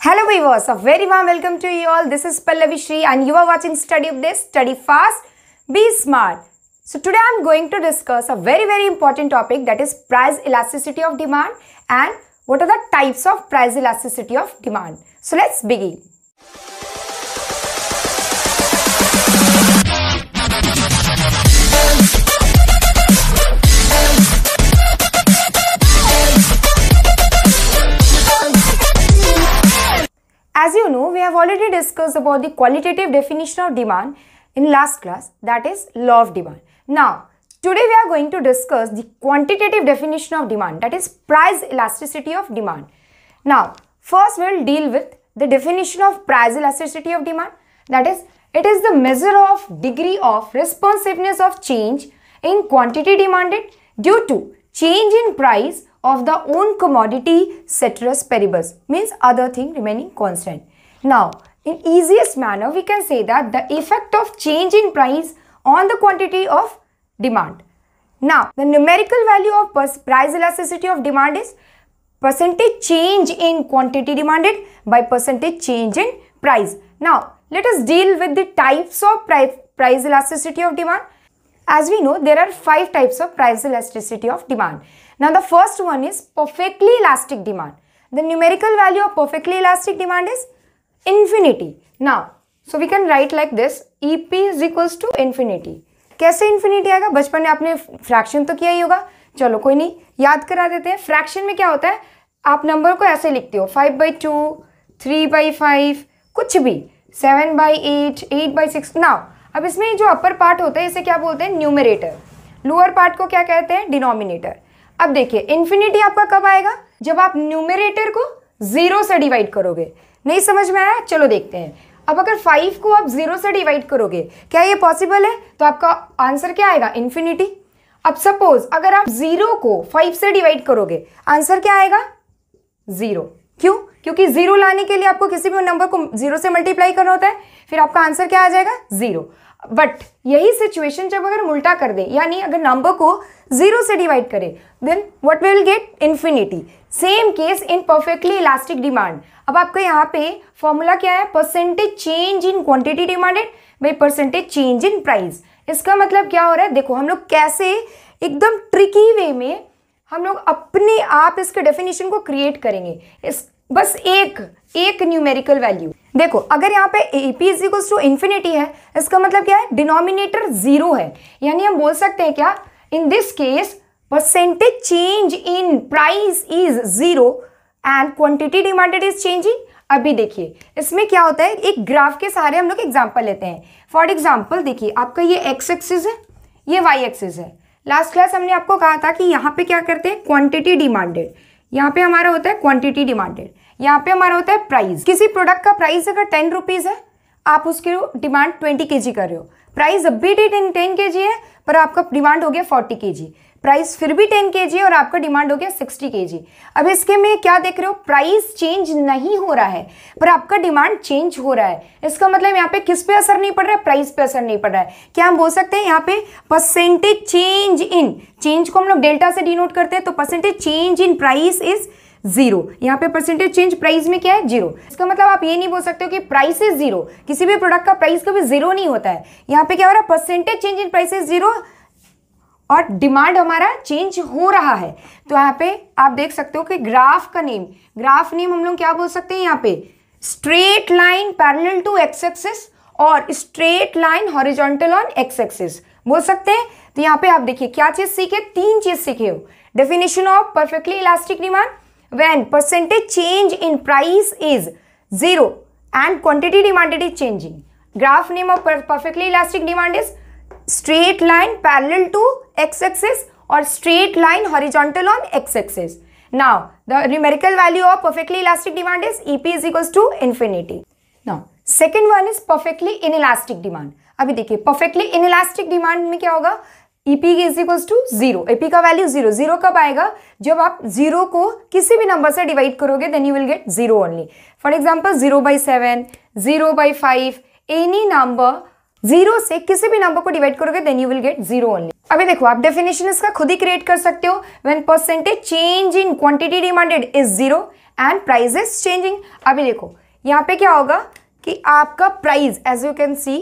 Hello viewers, a very warm welcome to you all. This is Pallavi Shri and you are watching Study Update. Study fast, be smart. So today I am going to discuss a very very important topic that is price elasticity of demand and what are the types of price elasticity of demand. So let's begin. As you know, we have already discussed about the qualitative definition of demand in last class that is law of demand. Now, today we are going to discuss the quantitative definition of demand that is price elasticity of demand. Now, first we will deal with the definition of price elasticity of demand that is it is the measure of degree of responsiveness of change in quantity demanded due to change in price of the own commodity ceteris paribus means other thing remaining constant. Now, in easiest manner, we can say that the effect of change in price on the quantity of demand. Now, the numerical value of price elasticity of demand is percentage change in quantity demanded by percentage change in price. Now, let us deal with the types of price, price elasticity of demand. As we know, there are five types of price elasticity of demand. Now the first one is perfectly elastic demand. The numerical value of perfectly elastic demand is infinity. Now, so we can write like this, EP is equals to infinity. कैसे infinity आएगा? बचपन में आपने fraction तो किया ही होगा। चलो कोई नहीं याद करा देते हैं। फ्रैक्शन में क्या होता है? आप नंबर को ऐसे लिखते हो five by two three by five कुछ भी seven by eight eight by six now अब इसमें जो अपर पार्ट होता है इसे क्या बोलते हैं? न्यूमरेटर लोअर पार्ट को क्या कहते हैं? डिनोमिनेटर अब देखिए इन्फिनिटी आपका कब आएगा? जब आप न्यूमिनेटर को ज़ीरो से डिवाइड करोगे। नहीं समझ में आया? चलो देखते हैं। अब अगर फाइव को आप ज़ीरो से डिवाइड करोगे, क्या ये पॉसिबल है? तो आपका आंसर क्या आएगा? इन्फिनिटी अब सपोज़ अगर आप ज़ीरो को फाइव से डिवाइड करोगे आंसर क्या आएगा? ज़ीरो क्यों? क्योंकि ज़ीरो लाने के लिए आपको किसी भी नंबर को ज़ीरो से मल्टीप्लाई करना होता है, फिर आपका आंसर क्या आ जाएगा? ज़ीरो बट यही सिचुएशन जब अगर हम उल्टा कर दे, यानी अगर नंबर को ज़ीरो से डिवाइड करें then what will get infinity same case in perfectly elastic demand अब आपका यहाँ पे फॉर्मूला क्या है? Percentage change in quantity demanded by percentage change in price इसका मतलब क्या हो रहा है? देखो, हम लोग कैसे एकदम ट्रिकी वे में हम लोग अपने आप इसके डेफिनेशन को क्रिएट करेंगे। इस, बस एक एक न्यूमेरिकल वैल्यू देखो, अगर यहाँ पे A P is equals to infinity है, इसका मतलब क्या है? डिनोमिनेटर ज़ीरो है। यानी हम बोल सकते हैं क्या? In this case percentage change in price is zero and quantity demanded is changing अभी देखिए, इसमें क्या होता है? एक ग्राफ के सहारे हम लोग एग्ज़ाम्पल लेते हैं। फॉर एग्ज़ाम्पल देखिए, आपका ये एक्स एक्सिस है, ये वाई एक्सिस है। लास्ट क्लास हमने आपको कहा था कि यहाँ पे क्या करते हैं? क्वांटिटी डिमांडेड यहाँ पे हमारा होता है क्वांटिटी डिमांडेड यहाँ पे हमारा होता है प्राइस किसी प्रोडक्ट का प्राइस अगर टेन रुपीज़ है, आप उसके डिमांड ट्वेंटी के जी कर रहे हो। प्राइस अब भी टेन टेन के जी है, पर आपका डिमांड हो गया फोर्टी के जी प्राइस फिर भी टेन के जी और आपका डिमांड हो गया सिक्सटी के जी अब इसके में क्या देख रहे हो? प्राइस चेंज नहीं हो रहा है, पर आपका डिमांड चेंज हो रहा है। इसका मतलब यहाँ पे किस पे असर नहीं पड़ रहा है? प्राइस पे असर नहीं पड़ रहा है। क्या हम बोल सकते हैं यहाँ पे परसेंटेज चेंज इन चेंज को हम लोग डेल्टा से डिनोट करते हैं तो percentage change in price is zero. यहाँ पे परसेंटेज चेंज प्राइस में क्या है? ज़ीरो। इसका मतलब आप ये नहीं बोल सकते हो कि प्राइस इज़ ज़ीरो किसी भी प्रोडक्ट का प्राइस कभी ज़ीरो नहीं होता है। यहाँ पे क्या हो रहा है? Percentage change in price zero और डिमांड हमारा चेंज हो रहा है। तो यहाँ पे आप देख सकते हो कि ग्राफ का नेम ग्राफ नेम हम लोग क्या बोल सकते हैं यहाँ पे? Straight line parallel to X axis और straight line horizontal on X axis बोल सकते हैं? तो यहाँ पे आप देखिए, क्या चीज़ सीखे? तीन चीज़ सीखे हो। Definition of perfectly elastic demand when percentage change in price is zero and quantity demanded is changing. Graph name of perfectly elastic demand is straight line parallel to x-axis or straight line horizontal on x-axis. Now, the numerical value of perfectly elastic demand is EP is equals to infinity. Now, second one is perfectly inelastic demand. अभी देखिए perfectly inelastic demand में क्या होगा EP is equals to zero AP का value zero zero कब आएगा? जब आप ज़ीरो को किसी भी नंबर से डिवाइड करोगे then you will get zero only for example zero by seven zero by five any number zero से किसी भी नंबर को डिवाइड करोगे then you will get zero only अभी देखो, आप डेफिनेशन इसका खुद ही क्रिएट कर सकते हो. When percentage change in quantity demanded is zero and price is changing अभी देखो, यहाँ पे क्या होगा कि आपका price as you can see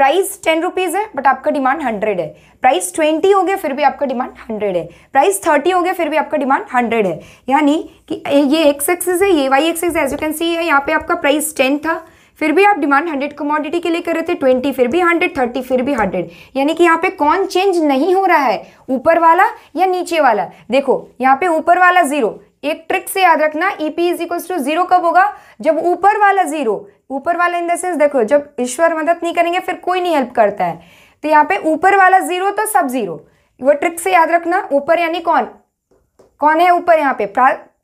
price ten rupees है बट आपका डिमांड हंड्रेड है। प्राइस ट्वेंटी हो गया, फिर भी आपका डिमांड हंड्रेड है। प्राइस थर्टी हो गया, फिर भी आपका डिमांड हंड्रेड है। यानी कि ये एक्स एक्सेस है, ये Y axis as you can see है, यहाँ पे आपका प्राइस टेन था। फिर भी आप डिमांड हंड्रेड कमोडिटी के लिए कर रहे थे ट्वेंटी फिर भी हंड्रेड थर्टी फिर भी हंड्रेड यानी कि यहाँ पे कौन चेंज नहीं हो रहा है? ऊपर वाला या नीचे वाला? देखो, यहाँ पे ऊपर वाला ज़ीरो एक ट्रिक से याद रखना EP is equals to zero कब होगा? जब ऊपर वाला ज़ीरो ऊपर वाला इन द सेंस देखो, जब ईश्वर मदद नहीं करेंगे, फिर कोई नहीं हेल्प करता है। तो यहाँ पे ऊपर वाला ज़ीरो तो सब ज़ीरो वो ट्रिक से याद रखना, ऊपर यानी कौन? कौन है ऊपर यहाँ पे?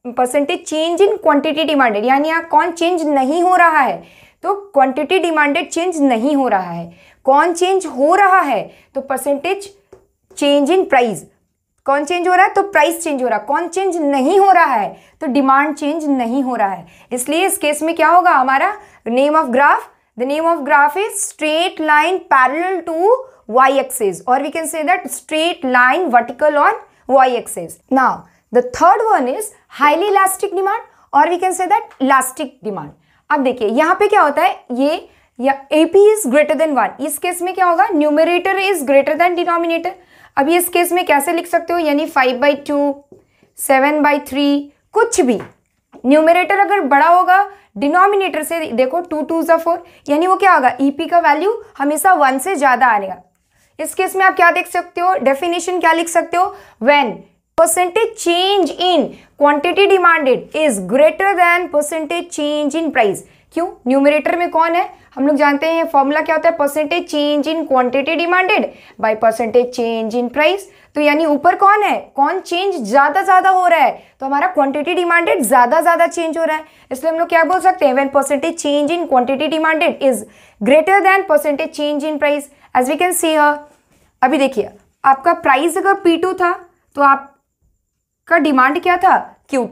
Percentage change in quantity demanded यानी यहाँ कौन चेंज नहीं हो रहा है? तो क्वांटिटी डिमांडेड चेंज नहीं हो रहा है। कौन चेंज हो रहा है? तो परसेंटेज चेंज इन प्राइस कौन चेंज हो रहा है? तो प्राइस चेंज हो रहा है। कौन चेंज नहीं हो रहा है? तो डिमांड चेंज नहीं हो रहा है। इसलिए इस केस में क्या होगा? हमारा name of graph the name of graph is straight line parallel to y axis or we can say that straight line vertical on y axis now, the third one is highly elastic demand or we can say that elastic demand. अब देखिए, यहाँ पे क्या होता है? ये, या AP is greater than one इस केस में क्या होगा? Numerator is greater than denominator अभी इस केस में कैसे लिख सकते हो? यानी five by two seven by three कुछ भी। न्यूमरेटर अगर बड़ा होगा डिनोमिनेटर से देखो टू टू ज़ा फोर यानी वो क्या होगा? ईपी e का वैल्यू हमेशा वन से ज़्यादा आएगा इस केस में आप क्या देख सकते हो? डेफिनेशन क्या लिख सकते हो? When percentage change in quantity demanded is greater than percentage change in price क्यों? न्यूमरेटर में कौन है? हम लोग जानते हैं फॉर्मूला क्या होता है? Percentage change in quantity demanded by percentage change in price तो यानी ऊपर कौन है? कौन चेंज ज़्यादा ज़्यादा हो रहा है? तो हमारा क्वांटिटी डिमांडेड ज़्यादा ज़्यादा चेंज हो रहा है। इसलिए हम लोग क्या बोल सकते हैं? When percentage change in quantity demanded is greater than percentage change in price as we can see here अभी देखिए, आपका प्राइस अगर पी था तो आपका डिमांड क्या था? क्यू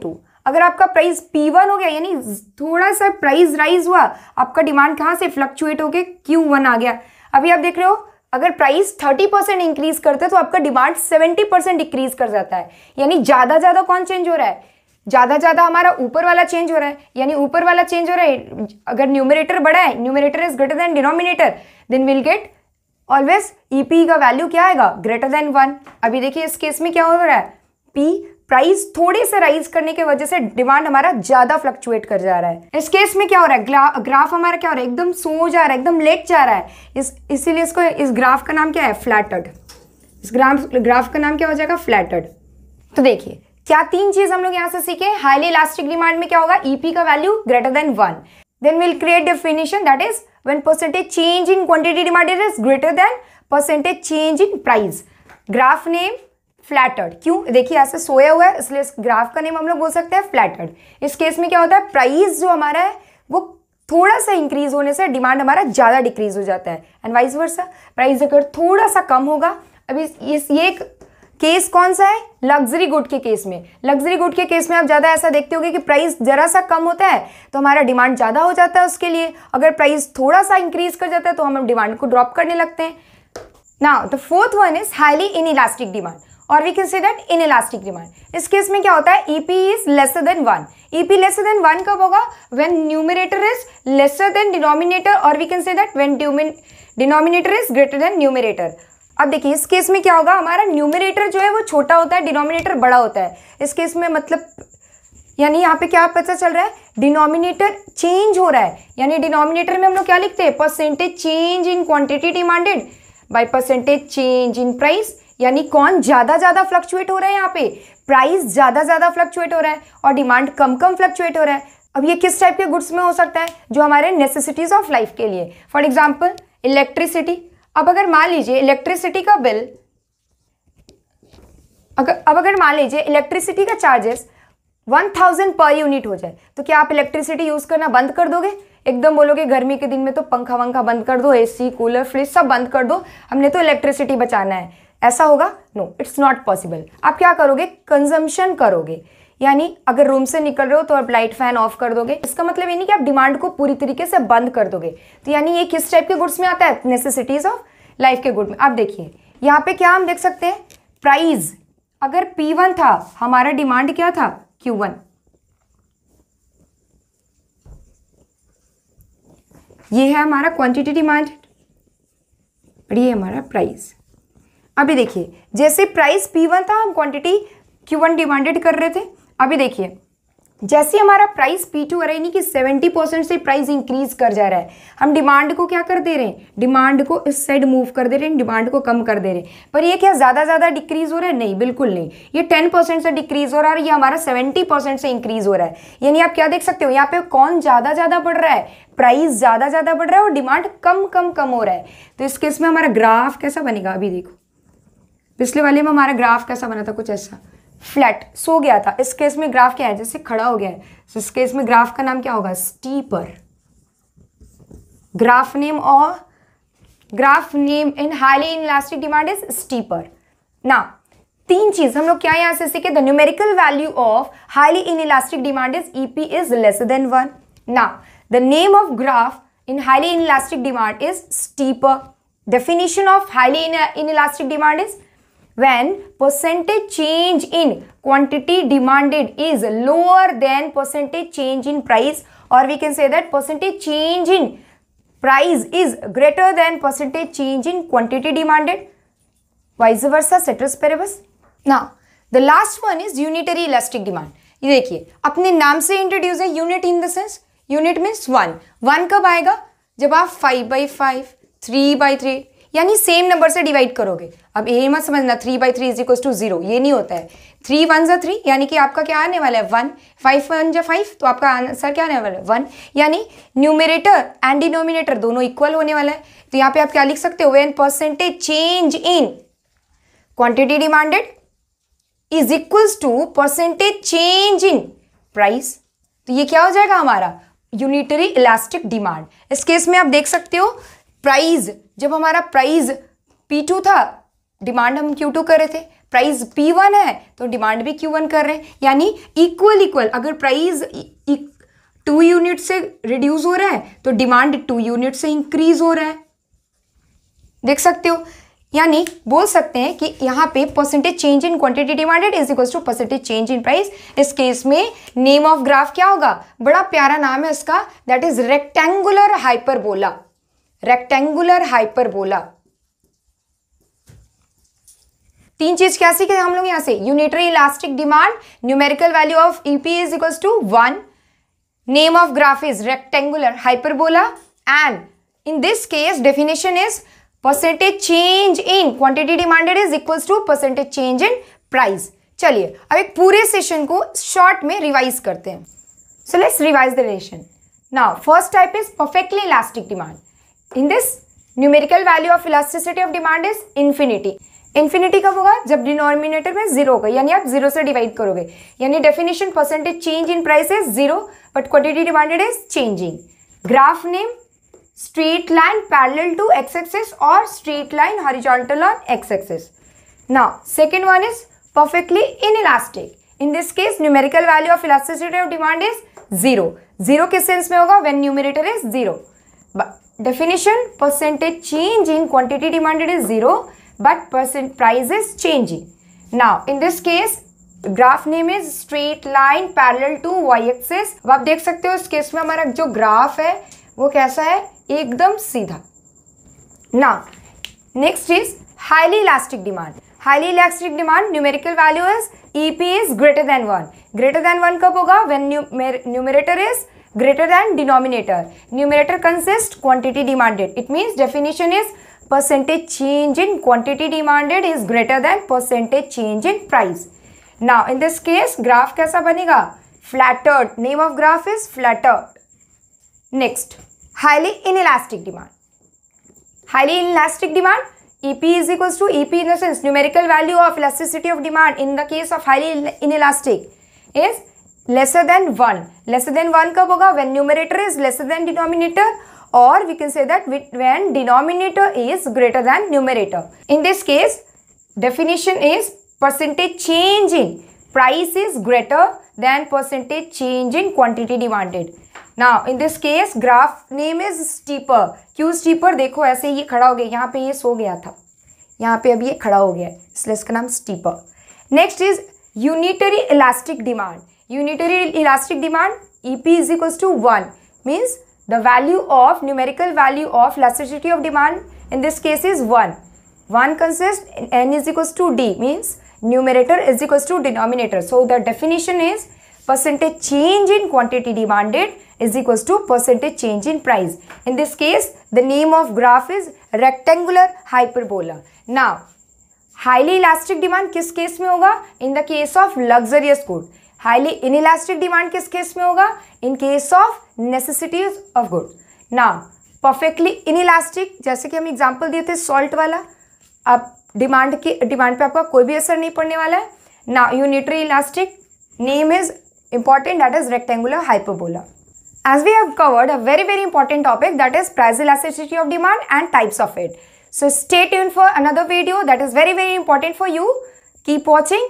अगर आपका प्राइस पी वन हो गया, यानी थोड़ा सा प्राइस राइज हुआ, आपका डिमांड कहाँ से फ्लक्चुएट होके क्यू वन आ गया? अभी आप देख रहे हो, अगर प्राइस थर्टी परसेंट इंक्रीज करते तो आपका डिमांड सेवेंटी परसेंट डिक्रीज कर जाता है। यानी ज़्यादा ज़्यादा कौन चेंज हो रहा है? ज़्यादा ज़्यादा हमारा ऊपर वाला चेंज हो रहा है। यानी ऊपर वाला चेंज हो रहा है, अगर न्यूमिनेटर बड़ा है numerator is greater than denominator then will get always EP का वैल्यू क्या आएगा? ग्रेटर देन वन अभी देखिए इस केस में क्या हो रहा है? पी प्राइस थोड़े से राइज करने की वजह से डिमांड हमारा ज़्यादा फ्लक्चुएट कर जा रहा है। इस केस में क्या हो रहा है? ग्राफ हमारा क्या हो रहा है? एकदम सो जा रहा है, एकदम लेट जा रहा है। इस, इसीलिए इसको, इस ग्राफ का नाम क्या है? फ्लैटर्ड इस ग्राफ ग्राफ का नाम क्या हो जाएगा? फ्लैटर्ड तो देखिए, क्या तीन चीज़ हम लोग यहाँ से सीखे? हाईली इलास्टिक डिमांड में क्या होगा? ईपी e का value greater than one then will create definition that is when percentage change in quantity demanded is greater than percentage change in price. Graph name flatter क्यों? देखिए, ऐसे सोया हुआ है, इसलिए इस ग्राफ का नेम हम लोग बोल सकते हैं फ्लैटर्ड इस केस में क्या होता है? प्राइस जो हमारा है, वो थोड़ा सा इंक्रीज होने से डिमांड हमारा ज़्यादा डिक्रीज हो जाता है एंड वाइस वर्सा प्राइस अगर थोड़ा सा कम होगा अभी इस ये एक केस कौन सा है? लग्जरी गुड के केस में. लग्जरी गुड के केस में आप ज़्यादा ऐसा देखते होगे कि प्राइस जरा सा कम होता है तो हमारा डिमांड ज़्यादा हो जाता है उसके लिए. अगर प्राइस थोड़ा सा इंक्रीज कर जाता है तो हम डिमांड को ड्रॉप करने लगते हैं. ना the fourth one is highly inelastic demand और we can say that inelastic demand इस केस में क्या होता है? EP is lesser than one EP lesser than one कब होगा? When numerator is lesser than denominator और we can say that when denominator is greater than numerator अब देखिए, इस केस में क्या होगा? हमारा न्यूमिनेटर जो है, वो छोटा होता है डिनोमिनेटर बड़ा होता है। इस केस में मतलब यानी यहाँ पे क्या पता चल रहा है? डिनोमिनेटर चेंज हो रहा है। यानी डिनोमिनेटर में हम लोग क्या लिखते हैं? Percentage change in quantity demanded by percentage change in price यानी कौन ज़्यादा ज़्यादा फ्लक्चुएट हो रहा है यहाँ पे? प्राइस ज़्यादा ज़्यादा फ्लक्चुएट हो रहा है और डिमांड कम कम फ्लक्चुएट हो रहा है। अब ये किस टाइप के गुड्स में हो सकता है? जो हमारे नेसेसिटीज ऑफ़ लाइफ के लिए। फॉर एग्ज़ाम्पल इलेक्ट्रिसिटी अब अगर मान लीजिए इलेक्ट्रिसिटी का बिल अगर अब अगर मान लीजिए इलेक्ट्रिसिटी का charges one thousand per unit हो जाए तो क्या आप इलेक्ट्रिसिटी यूज़ करना बंद कर दोगे? एकदम बोलोगे गर्मी के दिन में तो पंखा वंखा बंद कर दो एसी कूलर फ्रिज सब बंद कर दो। हमने तो इलेक्ट्रिसिटी बचाना है। ऐसा होगा? नो इट्स नॉट पॉसिबल आप क्या करोगे? कंजम्पशन करोगे. यानी अगर रूम से निकल रहे हो तो आप लाइट फ़ैन ऑफ़ कर दोगे। इसका मतलब ये नहीं कि आप डिमांड को पूरी तरीके से बंद कर दोगे। तो यानी ये किस टाइप के गुड्स में आता है? नेसेसिटीज ऑफ़ लाइफ के गुड में। आप देखिए, यहाँ पे क्या हम देख सकते हैं? प्राइस अगर P1 था, हमारा डिमांड क्या था? Q1 ये है हमारा क्वांटिटी डिमांड और ये हमारा प्राइस अभी देखिए, जैसे प्राइस पी वन था, हम क्वांटिटी क्यू वन डिमांडेड कर रहे थे। अभी देखिए, जैसे हमारा प्राइस पी टू आ रहा यानी कि सेवेंटी परसेंट से प्राइस इंक्रीज कर जा रहा है। हम डिमांड को क्या कर दे रहे हैं? डिमांड को इस साइड मूव कर दे रहे हैं डिमांड को कम कर दे रहे हैं। पर ये क्या ज़्यादा ज़्यादा डिक्रीज हो रहा है? नहीं, बिल्कुल नहीं। ये टेन परसेंट से डिक्रीज हो रहा है और ये हमारा सेवेंटी परसेंट से इंक्रीज हो रहा है। यानी आप क्या देख सकते हो, यहाँ पे कौन ज़्यादा ज़्यादा बढ़ रहा है? प्राइस ज़्यादा ज़्यादा बढ़ रहा है और डिमांड कम कम कम हो रहा है। तो इस केस में हमारा ग्राफ कैसा बनेगा? अभी देखो। पिछले वाले में हमारा ग्राफ कैसा बना था कुछ ऐसा? फ्लैट सो गया था। इस केस में ग्राफ क्या है? जैसे खड़ा हो गया है। तो इस केस में ग्राफ का नाम क्या होगा? स्टीपर ग्राफ नेम और graph name in highly inelastic demand is steeper ना तीन चीज़ हम लोग क्या यहाँ से सीखे? The numerical value of highly inelastic demand is EP is less than one ना the name of graph in highly inelastic demand is steeper. Definition of highly inelastic demand is when percentage change in quantity demanded is lower than percentage change in price or we can say that percentage change in price is greater than percentage change in quantity demanded vice versa ceteris paribus now the last one is unitary elastic demand ये देखिए अपने नाम से introduce है unit in the sense unit means one one कब आएगा जब आप five by five three by three यानी सेम नंबर से डिवाइड करोगे। अब ये मत समझना three by three is equal to zero ये नहीं होता है। थ्री वन जा थ्री यानी कि आपका क्या आने वाला है? वन फाइव वन जा फाइव तो आपका आंसर क्या आने वाला है? वन यानी न्यूमिनेटर एंड डिनोमिनेटर दोनों इक्वल होने वाला है। तो यहाँ पे आप क्या लिख सकते हो? When percentage change in quantity demanded is equals to percentage change in price तो ये क्या हो जाएगा हमारा? यूनिटरी इलास्टिक डिमांड इस केस में आप देख सकते हो प्राइस जब हमारा प्राइस P2 था डिमांड हम Q2 कर रहे थे। प्राइस P1 है तो डिमांड भी Q1 कर रहे हैं। यानी इक्वल इक्वल अगर प्राइस टू यूनिट से रिड्यूस हो रहा है तो डिमांड टू यूनिट से इंक्रीज हो रहा है। देख सकते हो? यानी बोल सकते हैं कि यहाँ पे percentage change in quantity demanded is equal to percentage change in price इस केस में नेम ऑफ़ ग्राफ क्या होगा? बड़ा प्यारा नाम है इसका that is rectangular hyperbola rectangular hyperbola तीन चीज़ क्या सीखे हम लोग यहाँ से? Unitary elastic demand numerical value of EP is equal to one name of graph is rectangular hyperbola and in this case definition is percentage change in quantity demanded is equal to percentage change in price चलिए, अब एक पूरे session को short में revise करते हैं। So let's revise the relation now first type is perfectly elastic demand in this numerical value of elasticity of demand is infinity infinity कब होगा? जब डिनोमिनेटर में ज़ीरो होगा, यानी आप ज़ीरो से डिवाइड करोगे। यानी definition percentage change in price is zero but quantity demanded is changing graph name straight line parallel to X axis और straight line horizontal on X axis now second one is perfectly in elastic in this case numerical value of elasticity of demand is zero zero किस sense में होगा? When numerator is zero definition, percentage change in quantity demanded is zero, but percent price is changing. Now, in this case graph name is straight line parallel to Y axis अब आप देख सकते हो इस case में हमारा जो graph है, वो कैसा है? एकदम सीधा। No next is highly elastic demand highly elastic demand numerical value is E P is greater than one greater than one कब होगा? When numerator is greater than denominator. Numerator consists quantity demanded. It means definition is percentage change in quantity demanded is greater than percentage change in price. Now in this case graph kaisa banega? Flattered. Name of graph is flattered. Next, highly inelastic demand. Highly inelastic demand EP is equals to EP in the sense numerical value of elasticity of demand in the case of highly inelastic is lesser than one lesser than one कब होगा? When numerator is lesser than denominator और we can say that when denominator is greater than numerator in this case definition is percentage change in price is greater than percentage change in quantity demanded now in this case graph name is steeper Q steeper देखो, ऐसे ये खड़ा हो गया। यहाँ पे ये सो गया था। यहाँ पे अभी ये खड़ा हो गया इसलिए इसका नाम steeper next is unitary elastic demand unitary elastic demand EP is equals to 1 means the value of numerical value of elasticity of demand in this case is 1 1 consists n is equals to d means numerator is equals to denominator so the definition is percentage change in quantity demanded is equals to percentage change in price in this case the name of graph is rectangular hyperbola now highly elastic demand किस case में होगा in the case of luxurious good highly inelastic demand किस case में होगा? In case of necessities of good. ना perfectly inelastic, जैसे कि हम एग्ज़ाम्पल दिए थे सॉल्ट वाला आप डिमांड के, डिमांड पे आपका कोई भी असर नहीं पड़ने वाला है। ना unitary elastic name is important that is rectangular hyperbola as we have covered a very very important topic that is prize acidity of demand and types of it so state यून for another video that is very very important for you keep watching